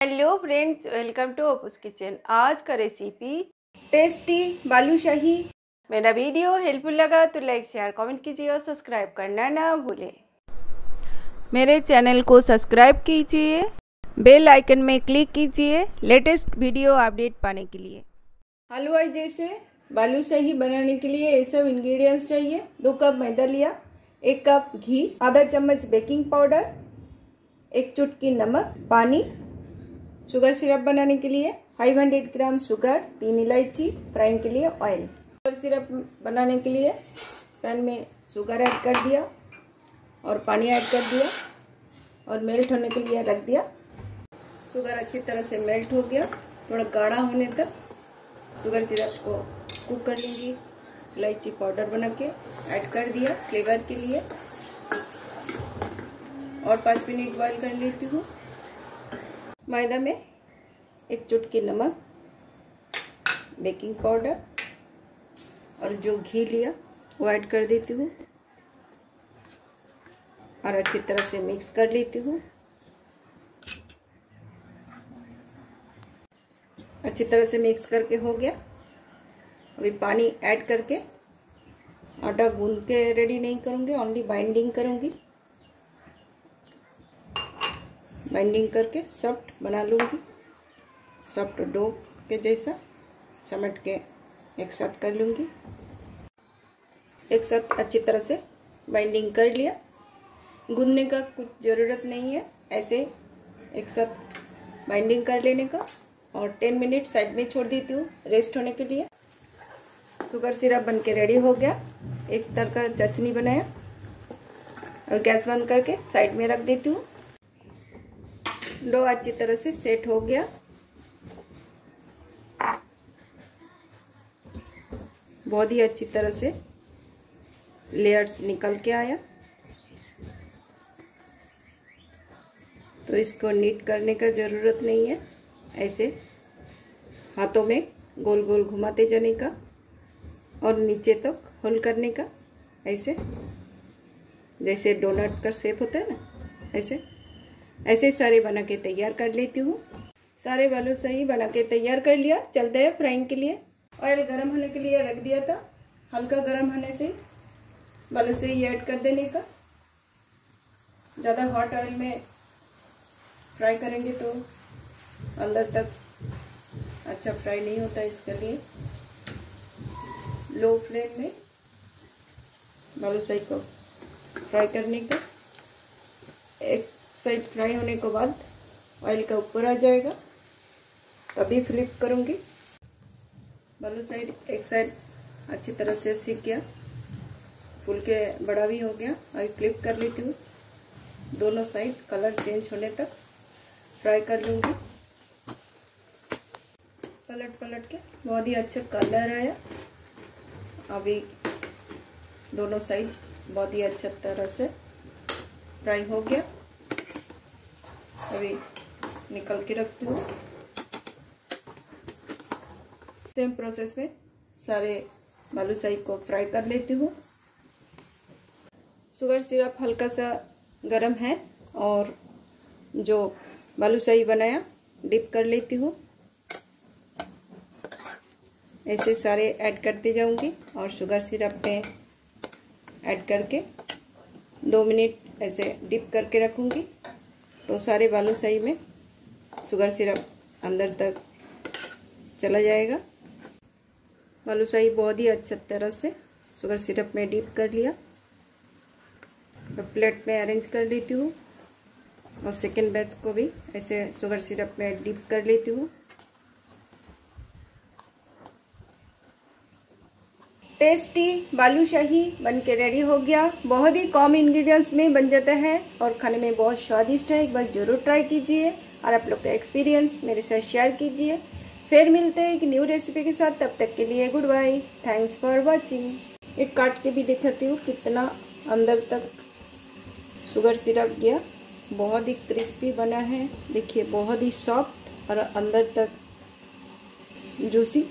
Hello friends, welcome to Opus Kitchen. आज का recipe tasty balushahi मेरा वीडियो हेल्पफुल लगा तो लाइक, शेयर, कमेंट कीजिए और सब्सक्राइब करना ना भूलें। मेरे चैनल को सब्सक्राइब कीजिए, बेल आइकन में क्लिक कीजिए, लेटेस्ट वीडियो अपडेट पाने के लिए। हलवा जैसे बालूशाही बनाने के लिए ये सब इंग्रेडिएंट्स चाहिए। दो कप मैदा लिया, एक कप घी, आधा चम्मच बेकिंग पाउडर एक चुटकी नमक, पानी शुगर सिरप बनाने के लिए 500 ग्राम शुगर तीन इलायची फ्राइंग के लिए ऑयल शुगर सिरप बनाने के लिए पैन में शुगर ऐड कर दिया और पानी ऐड कर दिया और मेल्ट होने के लिए रख दिया शुगर अच्छी तरह से मेल्ट हो गया थोड़ा गाढ़ा होने तक शुगर सिरप को कुक कर लेंगी इलायची पाउडर बना के ऐड कर दिया फ्लेवर के लिए और पाँच मिनट बॉईल कर लेती हूँ मैदा में एक चुटकी नमक, बेकिंग पाउडर और जो घी लिया, वो ऐड कर देती हूँ। और अच्छी तरह से मिक्स कर लेती हूँ। अच्छी तरह से मिक्स करके हो गया। अभी पानी ऐड करके आटा गूंद के रेडी नहीं करूँगी ओनली बाइंडिंग करूँगी। बाइंडिंग करके सॉफ्ट बना लूँगी। सॉफ्ट डो के जैसा समेट के एक साथ कर लूँगी। एक साथ अच्छी तरह से बाइंडिंग कर लिया। गूंदने का कुछ ज़रूरत नहीं है, ऐसे एक साथ बाइंडिंग कर लेने का। और टेन मिनट साइड में छोड़ देती हूँ रेस्ट होने के लिए। शुगर सिरप बन के रेडी हो गया। एक तरह का चटनी बनाया। और गैस बंद करके साइड में रख देती हूँ। डो अच्छी तरह से सेट हो गया। बहुत ही अच्छी तरह से लेयर्स निकल के आया। तो इसको नीट करने का ज़रूरत नहीं है, ऐसे हाथों में गोल गोल घुमाते जाने का और नीचे तक तो होल करने का, ऐसे जैसे डोनट का शेप होता है ना, ऐसे ऐसे सारे बना के तैयार कर लेती हूँ। सारे बालू सही बना के तैयार कर लिया। चलते हैं फ्राइंग के लिए। ऑयल गर्म होने के लिए रख दिया था। हल्का गर्म होने से बालू सही ऐड कर देने का। ज़्यादा हॉट ऑयल में फ्राई करेंगे तो अंदर तक अच्छा फ्राई नहीं होता इसके लिए। लो फ्लेम में बालू सही को फ्राई करने का। एक साइड फ्राई होने के बाद ऑयल का ऊपर आ जाएगा। तभी फ्लिप करूँगी। बालू साइड एक साइड अच्छी तरह से सीख गया। फूल के बड़ा भी हो गया। अभी फ्लिप कर लेती हूँ। दोनों साइड कलर चेंज होने तक फ्राई कर लूँगी। पलट पलट के बहुत ही अच्छा कलर आया। अभी दोनों साइड बहुत ही अच्छा तरह से फ्राई हो गया। अभी निकल के रखती हूँ। सेम प्रोसेस में सारे बालूशाही को फ्राई कर लेती हूँ। शुगर सिरप हल्का सा गरम है और जो बालूशाही बनाया डिप कर लेती हूँ। ऐसे सारे ऐड करती जाऊँगी और शुगर सिरप पे ऐड करके दो मिनट ऐसे डिप करके रखूँगी। तो सारे बालू सही में शुगर सिरप अंदर तक चला जाएगा। बालू सही बहुत ही अच्छा तरह से शुगर सिरप में डीप कर लिया। तो प्लेट में अरेंज कर लेती हूँ और सेकेंड बैच को भी ऐसे शुगर सिरप में डीप कर लेती हूँ। टेस्टी बालूशाही बन के रेडी हो गया। बहुत ही कम इंग्रेडिएंट्स में बन जाता है और खाने में बहुत स्वादिष्ट है। एक बार ज़रूर ट्राई कीजिए और आप लोग का एक्सपीरियंस मेरे साथ शेयर कीजिए। फिर मिलते हैं एक न्यू रेसिपी के साथ। तब तक के लिए good bye thanks for watching एक काट के भी दिखाती हूँ कितना अंदर तक शुगर सिरप गया। बहुत ही क्रिस्पी बना है। देखिए, बहुत ही सॉफ्ट और अंदर तक जूसी